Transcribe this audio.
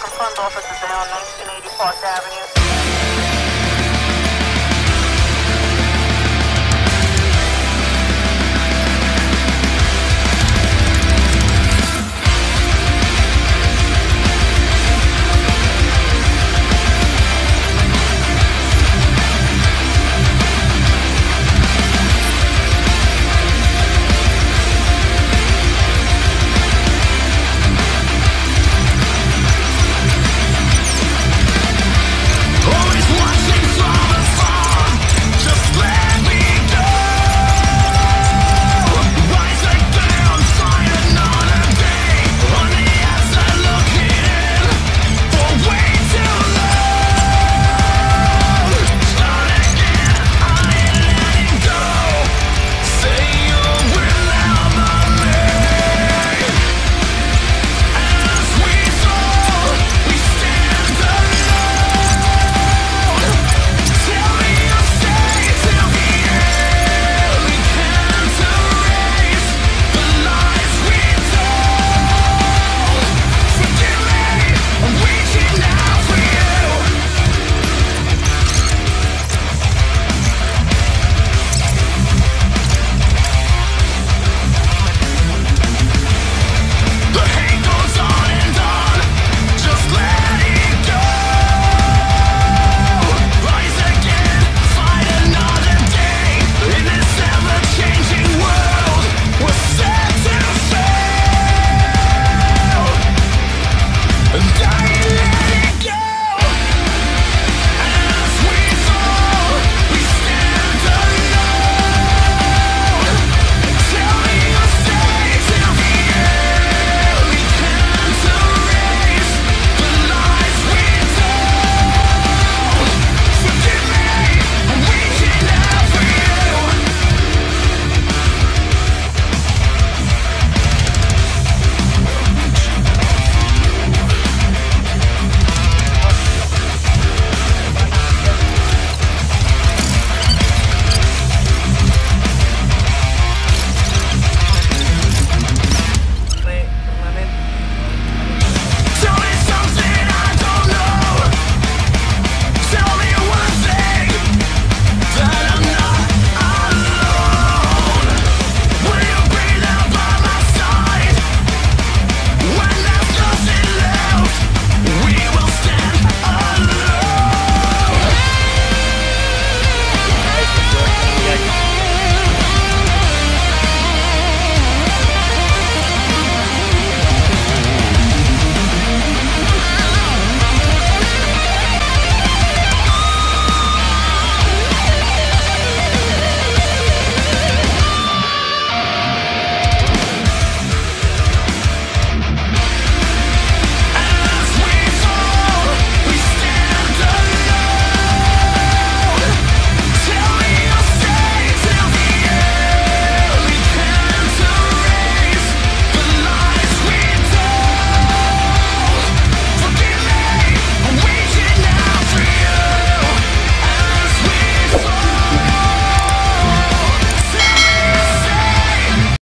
confirmed officers down 1980 Park Avenue.